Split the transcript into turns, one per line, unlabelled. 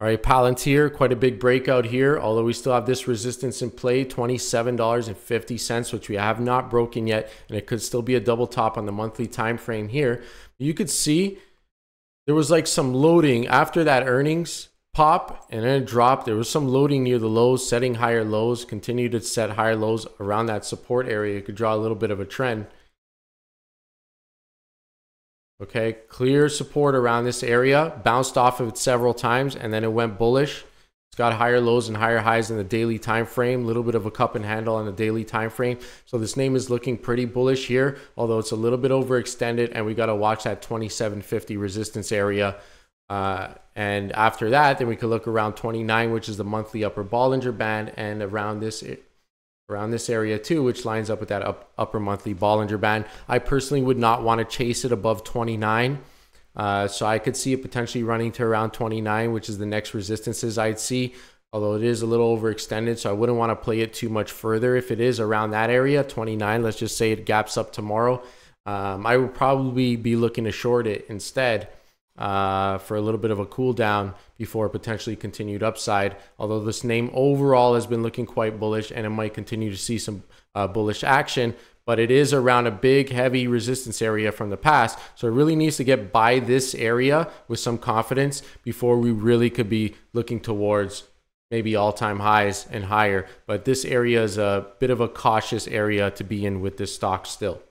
All right, Palantir, quite a big breakout here, although we still have this resistance in play, $27.50, which we have not broken yet, and it could still be a double top on the monthly time frame here. You could see there was like some loading after that earnings pop and then it dropped. There was some loading near the lows, setting higher lows, continue to set higher lows around that support area. You could draw a little bit of a trend. Okay, clear support around this area, bounced off of it several times, and then it went bullish. It's got higher lows and higher highs in the daily time frame, a little bit of a cup and handle on the daily time frame. So this name is looking pretty bullish here, although it's a little bit overextended, and we got to watch that 2750 resistance area. Uh, and after that, then we could look around 29, which is the monthly upper Bollinger Band, and around this around this area too, which lines up with that up, upper monthly Bollinger Band. I personally would not want to chase it above 29. Uh, so I could see it potentially running to around 29, which is the next resistances I'd see. Although it is a little overextended, so I wouldn't want to play it too much further. If it is around that area, 29, let's just say it gaps up tomorrow, um, I would probably be looking to short it instead uh, for a little bit of a cool down before potentially continued upside. Although this name overall has been looking quite bullish and it might continue to see some uh, bullish action, but it is around a big, heavy resistance area from the past. So it really needs to get by this area with some confidence before we really could be looking towards maybe all time highs and higher. But this area is a bit of a cautious area to be in with this stock still.